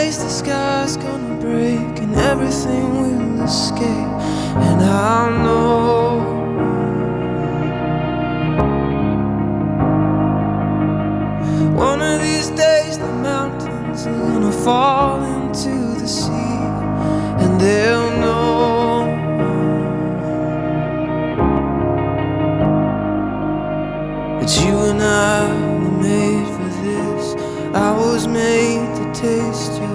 days the sky's gonna break and everything will escape. And I know one of these days the mountains are gonna fall into the sea and they'll know it's you and I were made for this. I was made to taste you.